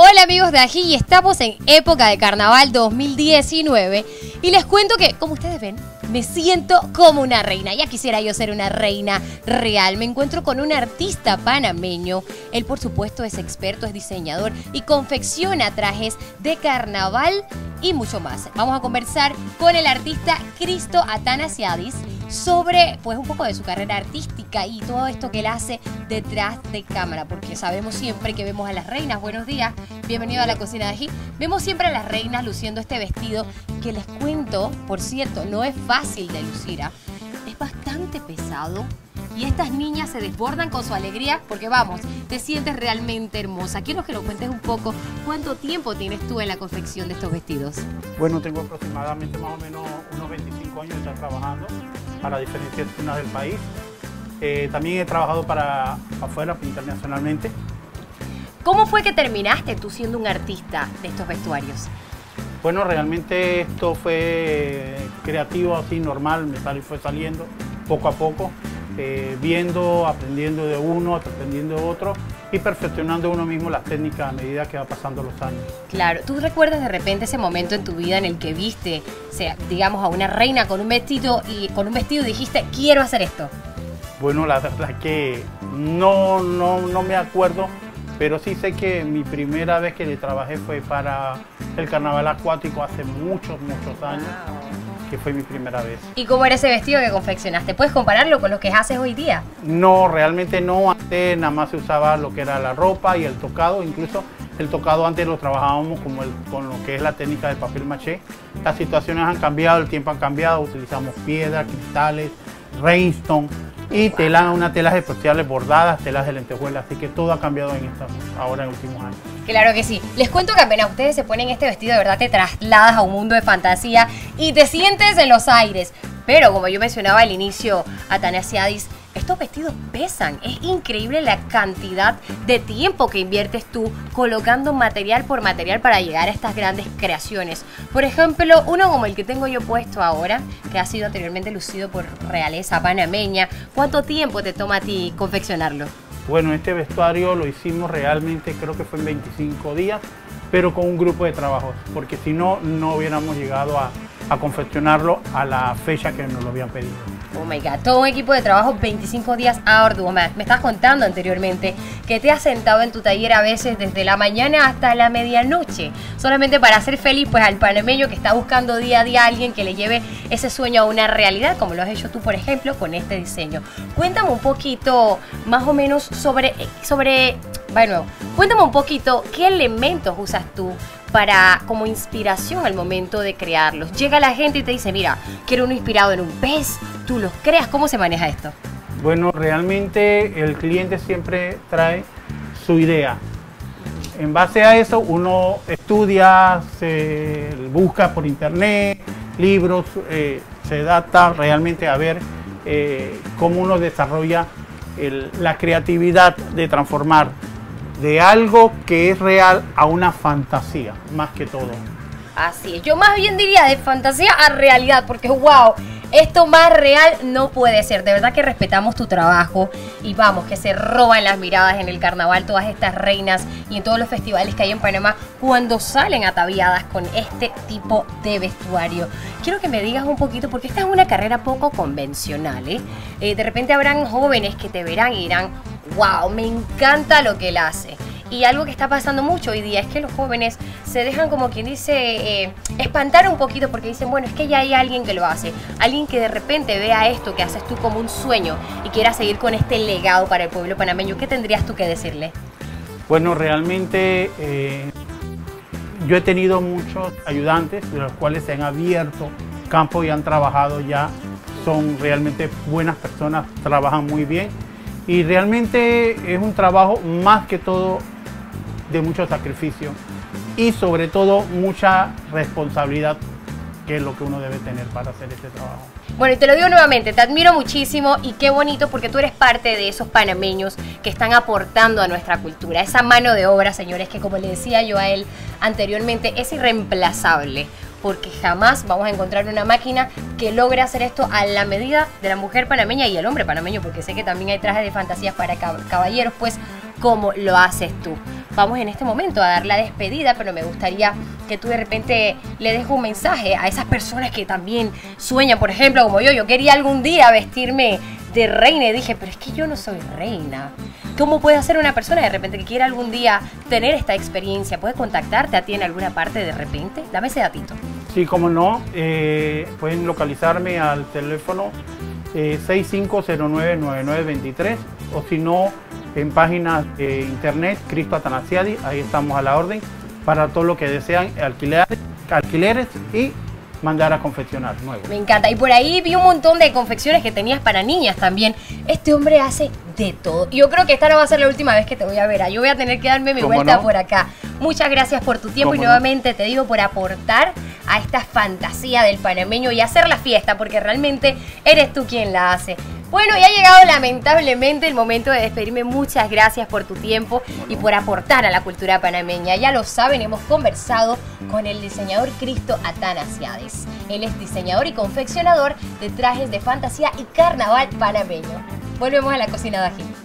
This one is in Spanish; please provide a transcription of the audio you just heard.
Hola amigos de Ají, estamos en época de carnaval 2019 y les cuento que, como ustedes ven, me siento como una reina. Ya quisiera yo ser una reina real. Me encuentro con un artista panameño. Él, por supuesto, es experto, es diseñador y confecciona trajes de carnaval y mucho más. Vamos a conversar con el artista Cristo Atanasiadis sobre pues un poco de su carrera artística y todo esto que él hace detrás de cámara, porque sabemos siempre que vemos a las reinas, buenos días, bienvenido a la cocina de Ají, vemos siempre a las reinas luciendo este vestido que les cuento, por cierto, no es fácil de lucir, ¿ah? es bastante pesado, y estas niñas se desbordan con su alegría porque vamos, te sientes realmente hermosa. Quiero que nos cuentes un poco cuánto tiempo tienes tú en la confección de estos vestidos. Bueno, tengo aproximadamente más o menos unos 25 años estar trabajando para diferentes zonas del país. Eh, también he trabajado para afuera, internacionalmente. ¿Cómo fue que terminaste tú siendo un artista de estos vestuarios? Bueno, realmente esto fue creativo, así normal, me salió, fue saliendo poco a poco. Eh, viendo, aprendiendo de uno, aprendiendo de otro y perfeccionando uno mismo las técnicas a medida que va pasando los años. Claro, ¿tú recuerdas de repente ese momento en tu vida en el que viste, sea, digamos, a una reina con un vestido y con un vestido dijiste, quiero hacer esto? Bueno, la verdad que no, no, no me acuerdo, pero sí sé que mi primera vez que le trabajé fue para el carnaval acuático hace muchos, muchos años que fue mi primera vez. ¿Y cómo era ese vestido que confeccionaste? ¿Puedes compararlo con lo que haces hoy día? No, realmente no. Antes nada más se usaba lo que era la ropa y el tocado. Incluso el tocado antes lo trabajábamos como con lo que es la técnica del papel maché. Las situaciones han cambiado, el tiempo ha cambiado. Utilizamos piedra, cristales, rhinestone y tela, unas telas especiales bordadas, telas de lentejuela, así que todo ha cambiado en esta, ahora en últimos años. Claro que sí. Les cuento que apenas ustedes se ponen este vestido, de verdad te trasladas a un mundo de fantasía y te sientes en los aires. Pero como yo mencionaba al inicio, Atanasiadis, estos vestidos pesan. Es increíble la cantidad de tiempo que inviertes tú colocando material por material para llegar a estas grandes creaciones. Por ejemplo, uno como el que tengo yo puesto ahora, que ha sido anteriormente lucido por realeza panameña. ¿Cuánto tiempo te toma a ti confeccionarlo? Bueno, este vestuario lo hicimos realmente, creo que fue en 25 días, pero con un grupo de trabajos, porque si no, no hubiéramos llegado a, a confeccionarlo a la fecha que nos lo habían pedido. Oh my god, todo un equipo de trabajo 25 días arduo. Me, me estás contando anteriormente que te has sentado en tu taller a veces desde la mañana hasta la medianoche, solamente para hacer feliz pues al panameño que está buscando día a día a alguien que le lleve ese sueño a una realidad, como lo has hecho tú, por ejemplo, con este diseño. Cuéntame un poquito más o menos sobre, sobre bueno, cuéntame un poquito qué elementos usas tú para como inspiración al momento de crearlos. Llega la gente y te dice, mira, quiero uno inspirado en un pez, tú los creas, ¿cómo se maneja esto? Bueno, realmente el cliente siempre trae su idea. En base a eso uno estudia, se busca por internet, libros, eh, se data realmente a ver eh, cómo uno desarrolla la creatividad de transformar de algo que es real a una fantasía, más que todo. Así es, yo más bien diría de fantasía a realidad, porque wow, esto más real no puede ser. De verdad que respetamos tu trabajo y vamos, que se roban las miradas en el carnaval todas estas reinas y en todos los festivales que hay en Panamá cuando salen ataviadas con este tipo de vestuario. Quiero que me digas un poquito, porque esta es una carrera poco convencional, ¿eh? eh de repente habrán jóvenes que te verán y dirán, wow, me encanta lo que él hace. Y algo que está pasando mucho hoy día es que los jóvenes se dejan como quien dice eh, espantar un poquito porque dicen, bueno, es que ya hay alguien que lo hace, alguien que de repente vea esto que haces tú como un sueño y quiera seguir con este legado para el pueblo panameño. ¿Qué tendrías tú que decirle? Bueno, realmente eh, yo he tenido muchos ayudantes de los cuales se han abierto campo y han trabajado ya, son realmente buenas personas, trabajan muy bien y realmente es un trabajo más que todo de mucho sacrificio y sobre todo mucha responsabilidad que es lo que uno debe tener para hacer este trabajo. Bueno, y te lo digo nuevamente, te admiro muchísimo y qué bonito porque tú eres parte de esos panameños que están aportando a nuestra cultura. Esa mano de obra, señores, que como le decía yo a él anteriormente, es irreemplazable porque jamás vamos a encontrar una máquina que logre hacer esto a la medida de la mujer panameña y el hombre panameño, porque sé que también hay trajes de fantasías para caballeros, pues como lo haces tú. vamos en este momento a dar la despedida, pero me gustaría que tú de repente le dejes un mensaje a esas personas que también sueñan, por ejemplo, como yo, yo quería algún día vestirme de reina y dije, pero es que yo no soy reina. ¿Cómo puede hacer una persona de repente que quiera algún día tener esta experiencia? ¿Puede contactarte a ti en alguna parte de repente? Dame ese datito. Sí, como no, eh, pueden localizarme al teléfono eh, 65099923 o si no, en páginas de internet, Cristo Atanasiadi, ahí estamos a la orden para todo lo que desean alquileres, alquileres y mandar a confeccionar nuevo. Me encanta. Y por ahí vi un montón de confecciones que tenías para niñas también. Este hombre hace de todo. Yo creo que esta no va a ser la última vez que te voy a ver. Yo voy a tener que darme mi ¿Cómo vuelta no? por acá. Muchas gracias por tu tiempo y nuevamente te digo por aportar a esta fantasía del panameño y hacer la fiesta, porque realmente eres tú quien la hace. Bueno, ya ha llegado lamentablemente el momento de despedirme. Muchas gracias por tu tiempo y por aportar a la cultura panameña. Ya lo saben, hemos conversado con el diseñador Cristo Atanasiades. Él es diseñador y confeccionador de trajes de fantasía y carnaval panameño. Volvemos a la cocina de.